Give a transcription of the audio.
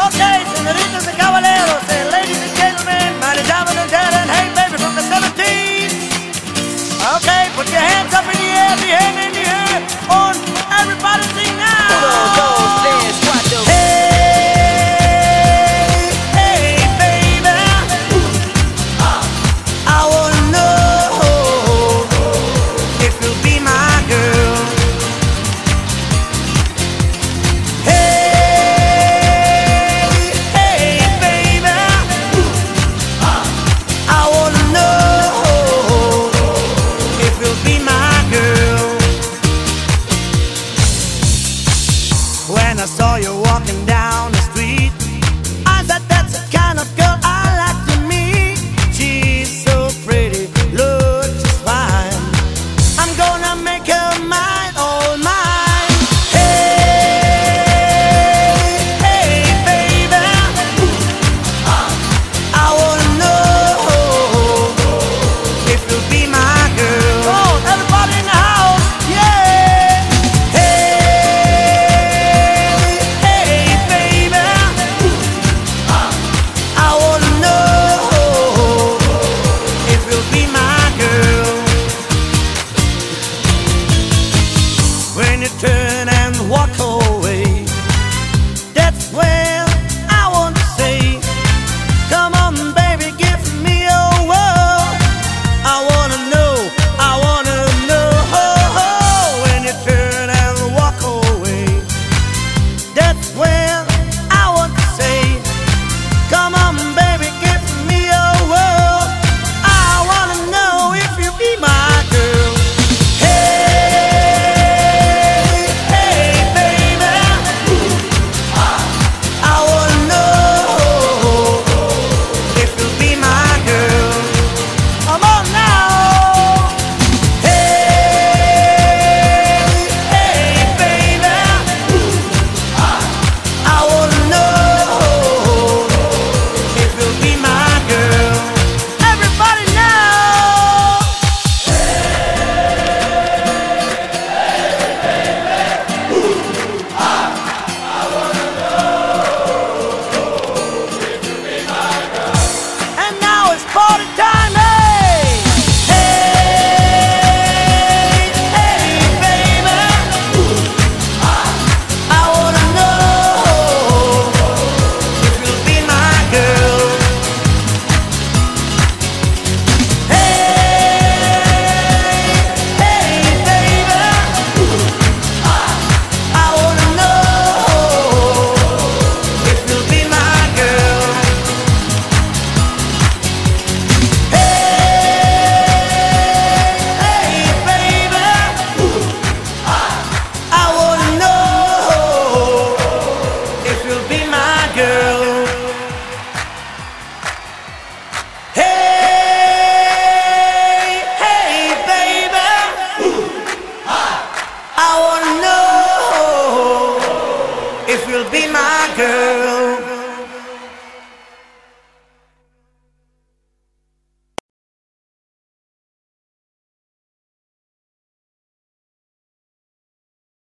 Okay, senoritas and caballeros and ladies and gentlemen, hey baby from the Okay, put your hands up in the air, the hand in the air, on everybody. When I saw you walking down tell